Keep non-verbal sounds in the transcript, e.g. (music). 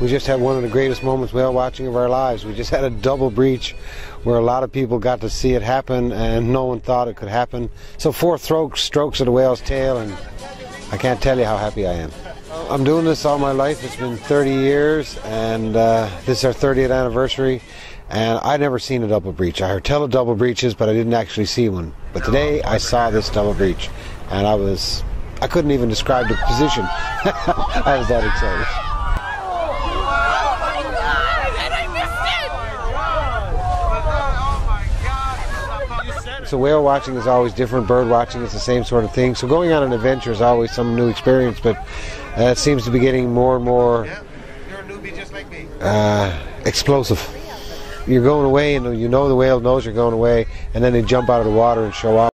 we just had one of the greatest moments whale watching of our lives. We just had a double breach where a lot of people got to see it happen and no one thought it could happen. So four strokes, strokes of the whale's tail and I can't tell you how happy I am. I'm doing this all my life. It's been 30 years and uh, this is our 30th anniversary and I'd never seen a double breach. I heard tell of double breaches but I didn't actually see one. But today I saw this double breach and I was I couldn't even describe the position. (laughs) I was that excited. So whale watching is always different. Bird watching is the same sort of thing. So going on an adventure is always some new experience, but uh, it seems to be getting more and more uh, explosive. You're going away, and you know the whale knows you're going away, and then they jump out of the water and show up.